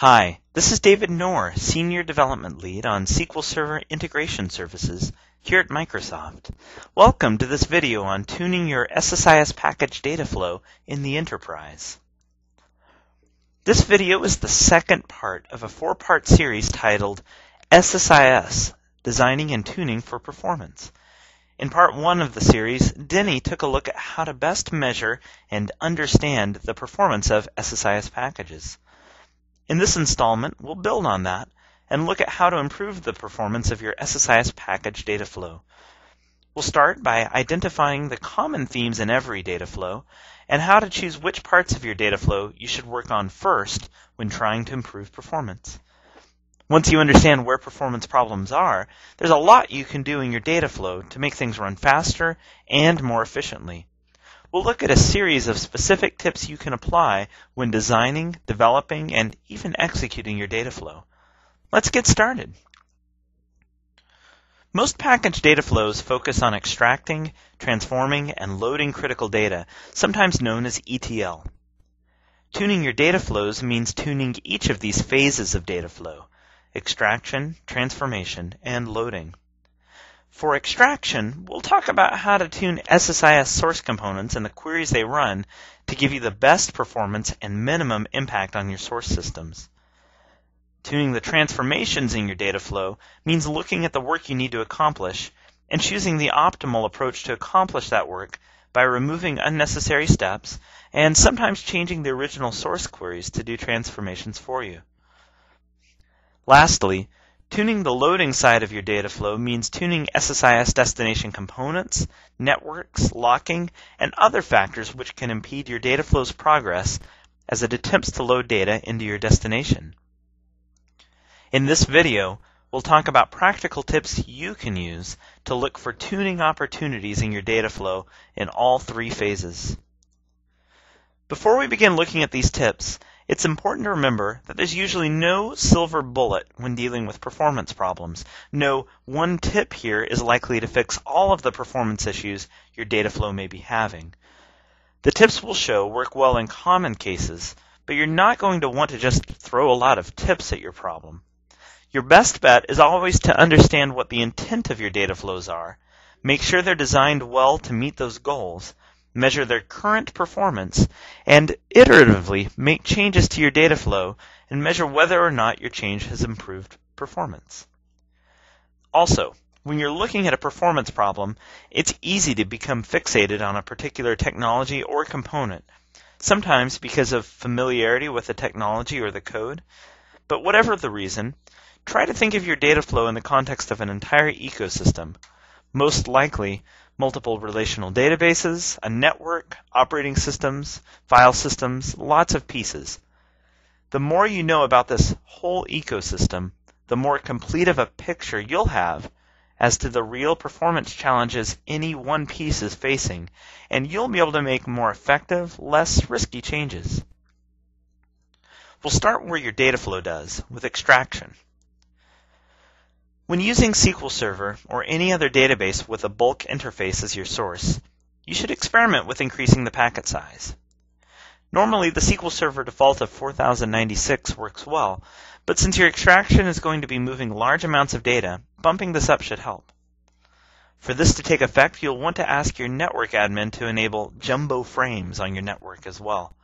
Hi, this is David Noor, Senior Development Lead on SQL Server Integration Services here at Microsoft. Welcome to this video on tuning your SSIS package data flow in the enterprise. This video is the second part of a four-part series titled SSIS, Designing and Tuning for Performance. In part one of the series, Denny took a look at how to best measure and understand the performance of SSIS packages. In this installment, we'll build on that and look at how to improve the performance of your SSIS package data flow. We'll start by identifying the common themes in every data flow and how to choose which parts of your data flow you should work on first when trying to improve performance. Once you understand where performance problems are, there's a lot you can do in your data flow to make things run faster and more efficiently. We'll look at a series of specific tips you can apply when designing, developing, and even executing your data flow. Let's get started. Most package data flows focus on extracting, transforming, and loading critical data, sometimes known as ETL. Tuning your data flows means tuning each of these phases of data flow extraction, transformation, and loading. For extraction, we'll talk about how to tune SSIS source components and the queries they run to give you the best performance and minimum impact on your source systems. Tuning the transformations in your data flow means looking at the work you need to accomplish and choosing the optimal approach to accomplish that work by removing unnecessary steps and sometimes changing the original source queries to do transformations for you. Lastly, tuning the loading side of your data flow means tuning SSIS destination components, networks, locking, and other factors which can impede your data flow's progress as it attempts to load data into your destination. In this video, we'll talk about practical tips you can use to look for tuning opportunities in your data flow in all three phases. Before we begin looking at these tips, it's important to remember that there's usually no silver bullet when dealing with performance problems. No one tip here is likely to fix all of the performance issues your data flow may be having. The tips we'll show work well in common cases, but you're not going to want to just throw a lot of tips at your problem. Your best bet is always to understand what the intent of your data flows are, make sure they're designed well to meet those goals, measure their current performance, and iteratively make changes to your data flow and measure whether or not your change has improved performance. Also, when you're looking at a performance problem, it's easy to become fixated on a particular technology or component, sometimes because of familiarity with the technology or the code. But whatever the reason, try to think of your data flow in the context of an entire ecosystem. Most likely, multiple relational databases, a network, operating systems, file systems, lots of pieces. The more you know about this whole ecosystem, the more complete of a picture you'll have as to the real performance challenges any one piece is facing, and you'll be able to make more effective, less risky changes. We'll start where your data flow does, with extraction. When using SQL Server or any other database with a bulk interface as your source, you should experiment with increasing the packet size. Normally, the SQL Server default of 4096 works well, but since your extraction is going to be moving large amounts of data, bumping this up should help. For this to take effect, you'll want to ask your network admin to enable jumbo frames on your network as well.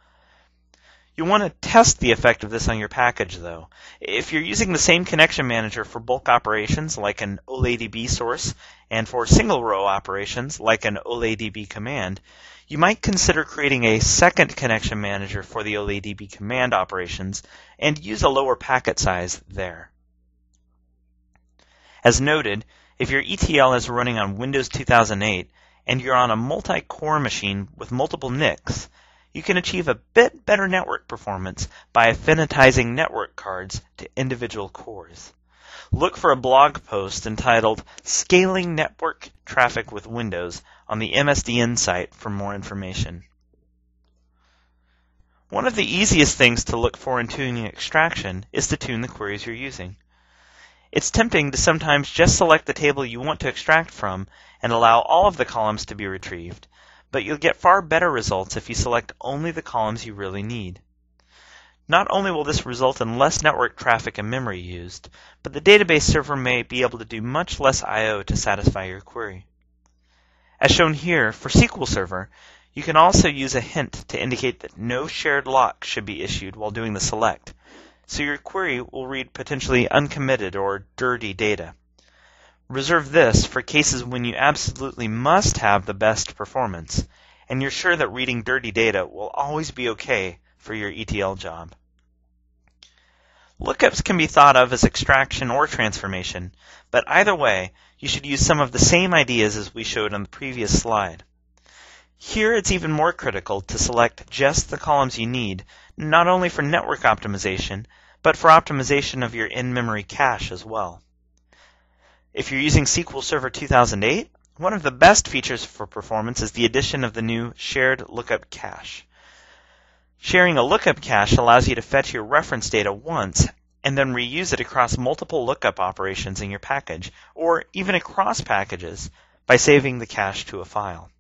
You'll want to test the effect of this on your package, though. If you're using the same connection manager for bulk operations, like an OLEDB source, and for single row operations, like an OLEDB command, you might consider creating a second connection manager for the OLEDB command operations and use a lower packet size there. As noted, if your ETL is running on Windows 2008 and you're on a multi-core machine with multiple NICs, you can achieve a bit better network performance by affinitizing network cards to individual cores. Look for a blog post entitled Scaling Network Traffic with Windows on the MSDN site for more information. One of the easiest things to look for in tuning extraction is to tune the queries you're using. It's tempting to sometimes just select the table you want to extract from and allow all of the columns to be retrieved, but you'll get far better results if you select only the columns you really need. Not only will this result in less network traffic and memory used, but the database server may be able to do much less I.O. to satisfy your query. As shown here, for SQL Server, you can also use a hint to indicate that no shared lock should be issued while doing the select, so your query will read potentially uncommitted or dirty data. Reserve this for cases when you absolutely must have the best performance, and you're sure that reading dirty data will always be okay for your ETL job. Lookups can be thought of as extraction or transformation, but either way, you should use some of the same ideas as we showed on the previous slide. Here it's even more critical to select just the columns you need, not only for network optimization, but for optimization of your in-memory cache as well. If you're using SQL Server 2008, one of the best features for performance is the addition of the new Shared Lookup Cache. Sharing a lookup cache allows you to fetch your reference data once and then reuse it across multiple lookup operations in your package, or even across packages, by saving the cache to a file.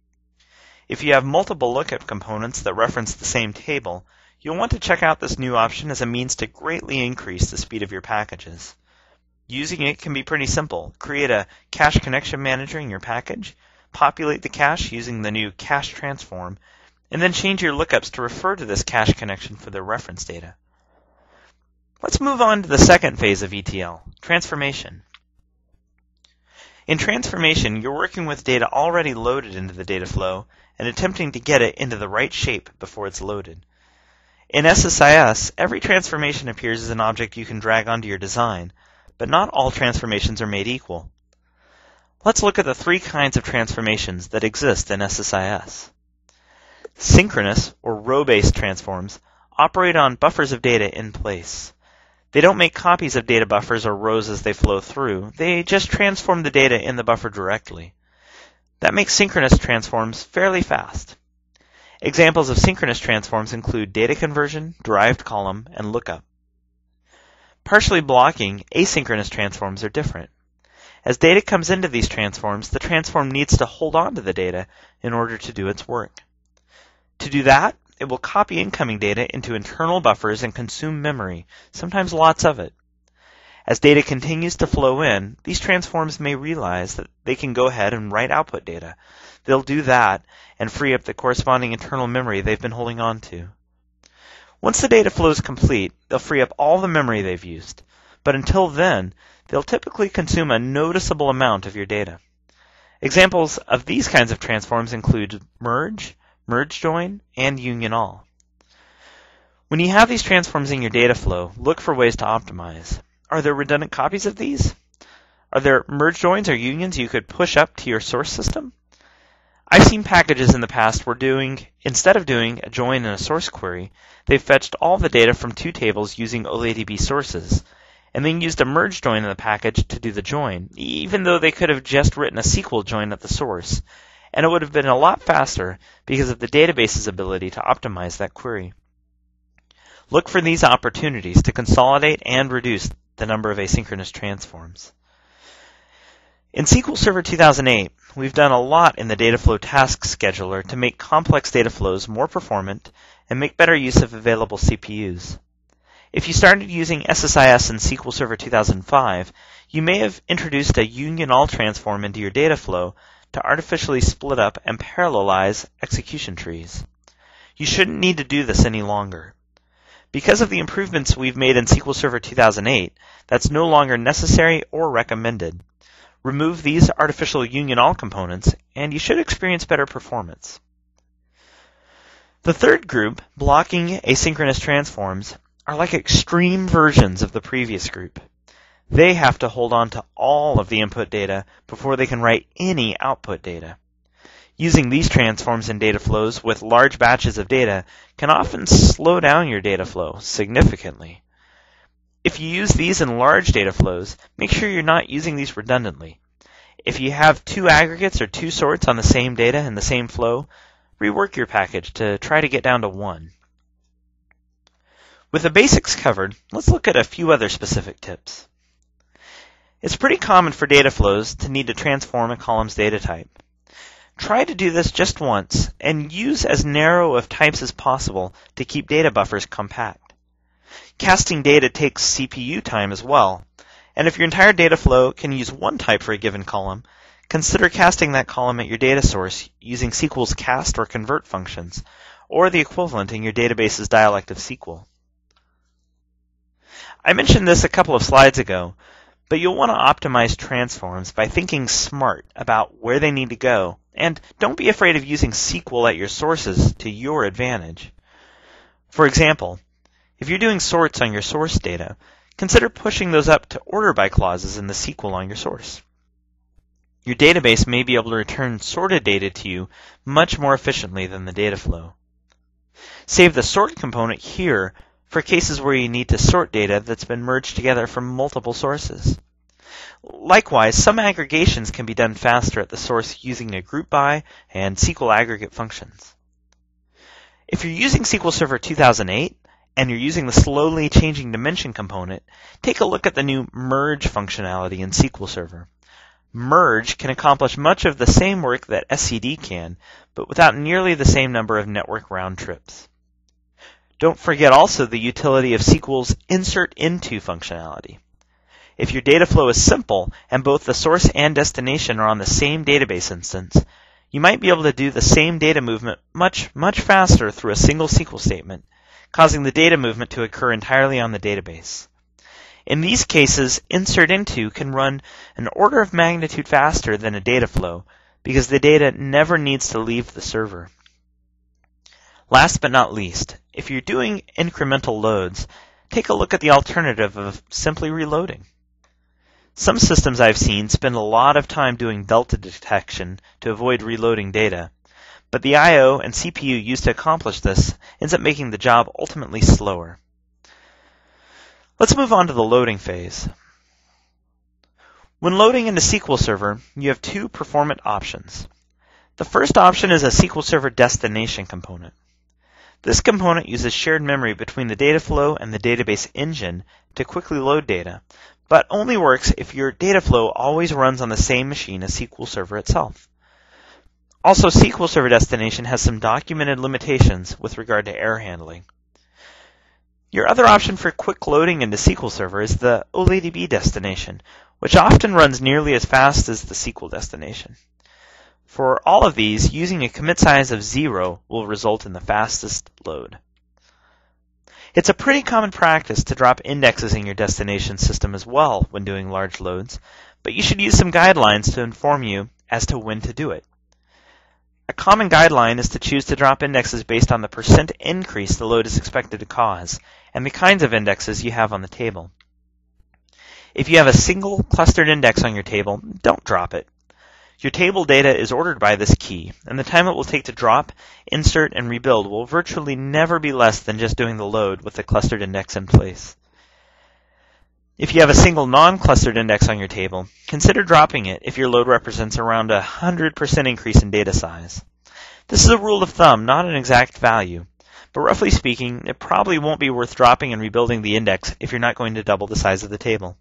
If you have multiple lookup components that reference the same table, you'll want to check out this new option as a means to greatly increase the speed of your packages. Using it can be pretty simple. Create a cache connection manager in your package, populate the cache using the new cache transform, and then change your lookups to refer to this cache connection for their reference data. Let's move on to the second phase of ETL, transformation. In transformation, you're working with data already loaded into the data flow and attempting to get it into the right shape before it's loaded. In SSIS, every transformation appears as an object you can drag onto your design, but not all transformations are made equal. Let's look at the three kinds of transformations that exist in SSIS. Synchronous, or row-based transforms, operate on buffers of data in place. They don't make copies of data buffers or rows as they flow through. They just transform the data in the buffer directly. That makes synchronous transforms fairly fast. Examples of synchronous transforms include data conversion, derived column, and lookup. Partially blocking, asynchronous transforms are different. As data comes into these transforms, the transform needs to hold on to the data in order to do its work. To do that, it will copy incoming data into internal buffers and consume memory, sometimes lots of it. As data continues to flow in, these transforms may realize that they can go ahead and write output data. They'll do that and free up the corresponding internal memory they've been holding on to. Once the data flow is complete, they'll free up all the memory they've used. But until then, they'll typically consume a noticeable amount of your data. Examples of these kinds of transforms include merge, merge join, and union all. When you have these transforms in your data flow, look for ways to optimize. Are there redundant copies of these? Are there merge joins or unions you could push up to your source system? I've seen packages in the past where doing, instead of doing a join in a source query, they've fetched all the data from two tables using OLEDB sources, and then used a merge join in the package to do the join, even though they could have just written a SQL join at the source, and it would have been a lot faster because of the database's ability to optimize that query. Look for these opportunities to consolidate and reduce the number of asynchronous transforms. In SQL Server 2008, we've done a lot in the Dataflow Task Scheduler to make complex data flows more performant and make better use of available CPUs. If you started using SSIS in SQL Server 2005, you may have introduced a union all transform into your data flow to artificially split up and parallelize execution trees. You shouldn't need to do this any longer. Because of the improvements we've made in SQL Server 2008, that's no longer necessary or recommended. Remove these artificial union all components, and you should experience better performance. The third group, blocking asynchronous transforms, are like extreme versions of the previous group. They have to hold on to all of the input data before they can write any output data. Using these transforms in data flows with large batches of data can often slow down your data flow significantly. If you use these in large data flows, make sure you're not using these redundantly. If you have two aggregates or two sorts on the same data in the same flow, rework your package to try to get down to one. With the basics covered, let's look at a few other specific tips. It's pretty common for data flows to need to transform a column's data type. Try to do this just once and use as narrow of types as possible to keep data buffers compact. Casting data takes CPU time as well, and if your entire data flow can use one type for a given column, consider casting that column at your data source using SQL's cast or convert functions, or the equivalent in your database's dialect of SQL. I mentioned this a couple of slides ago, but you'll want to optimize transforms by thinking smart about where they need to go, and don't be afraid of using SQL at your sources to your advantage. For example, if you're doing sorts on your source data, consider pushing those up to order by clauses in the SQL on your source. Your database may be able to return sorted data to you much more efficiently than the data flow. Save the sort component here for cases where you need to sort data that's been merged together from multiple sources. Likewise, some aggregations can be done faster at the source using a group by and SQL aggregate functions. If you're using SQL Server 2008 and you're using the slowly changing dimension component, take a look at the new merge functionality in SQL Server. Merge can accomplish much of the same work that SCD can, but without nearly the same number of network round trips. Don't forget also the utility of SQL's insert into functionality. If your data flow is simple and both the source and destination are on the same database instance, you might be able to do the same data movement much, much faster through a single SQL statement, causing the data movement to occur entirely on the database. In these cases, insert into can run an order of magnitude faster than a data flow because the data never needs to leave the server. Last but not least, if you're doing incremental loads, take a look at the alternative of simply reloading. Some systems I've seen spend a lot of time doing delta detection to avoid reloading data, but the I.O. and CPU used to accomplish this ends up making the job ultimately slower. Let's move on to the loading phase. When loading into SQL Server, you have two performant options. The first option is a SQL Server destination component. This component uses shared memory between the data flow and the database engine to quickly load data, but only works if your data flow always runs on the same machine as SQL Server itself. Also, SQL Server Destination has some documented limitations with regard to error handling. Your other option for quick loading into SQL Server is the OLEDB destination, which often runs nearly as fast as the SQL destination. For all of these, using a commit size of zero will result in the fastest load. It's a pretty common practice to drop indexes in your destination system as well when doing large loads, but you should use some guidelines to inform you as to when to do it. A common guideline is to choose to drop indexes based on the percent increase the load is expected to cause, and the kinds of indexes you have on the table. If you have a single clustered index on your table, don't drop it. Your table data is ordered by this key, and the time it will take to drop, insert, and rebuild will virtually never be less than just doing the load with the clustered index in place. If you have a single non-clustered index on your table, consider dropping it if your load represents around a 100% increase in data size. This is a rule of thumb, not an exact value, but roughly speaking, it probably won't be worth dropping and rebuilding the index if you're not going to double the size of the table.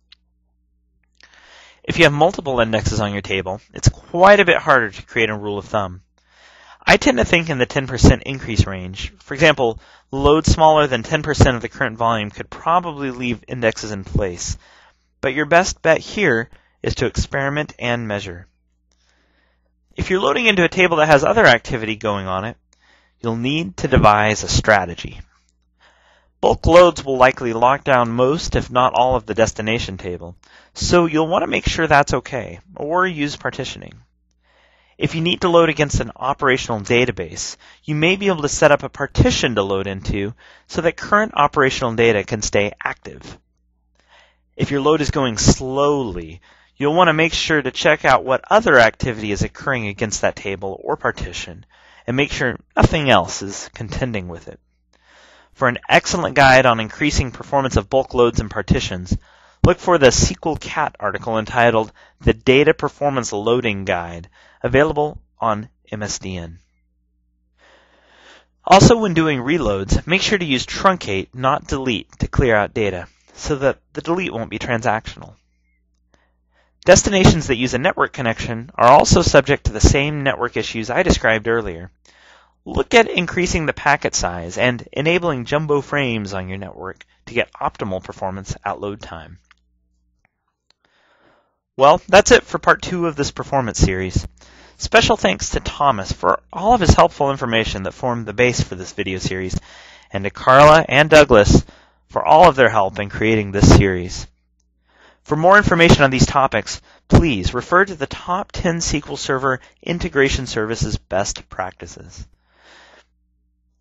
If you have multiple indexes on your table, it's quite a bit harder to create a rule of thumb. I tend to think in the 10% increase range. For example, load smaller than 10% of the current volume could probably leave indexes in place. But your best bet here is to experiment and measure. If you're loading into a table that has other activity going on it, you'll need to devise a strategy. Bulk loads will likely lock down most, if not all, of the destination table, so you'll want to make sure that's okay, or use partitioning. If you need to load against an operational database, you may be able to set up a partition to load into so that current operational data can stay active. If your load is going slowly, you'll want to make sure to check out what other activity is occurring against that table or partition and make sure nothing else is contending with it. For an excellent guide on increasing performance of bulk loads and partitions, look for the SQL Cat article entitled The Data Performance Loading Guide, available on MSDN. Also, when doing reloads, make sure to use truncate, not delete, to clear out data, so that the delete won't be transactional. Destinations that use a network connection are also subject to the same network issues I described earlier. Look at increasing the packet size and enabling jumbo frames on your network to get optimal performance at load time. Well, that's it for part two of this performance series. Special thanks to Thomas for all of his helpful information that formed the base for this video series, and to Carla and Douglas for all of their help in creating this series. For more information on these topics, please refer to the top 10 SQL Server Integration Services best practices.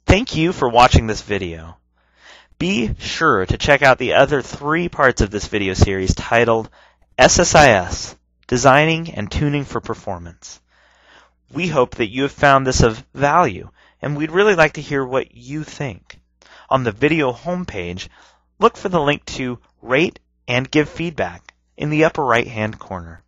Thank you for watching this video. Be sure to check out the other three parts of this video series titled SSIS, Designing and Tuning for Performance. We hope that you have found this of value, and we'd really like to hear what you think. On the video homepage, look for the link to Rate and Give Feedback in the upper right hand corner.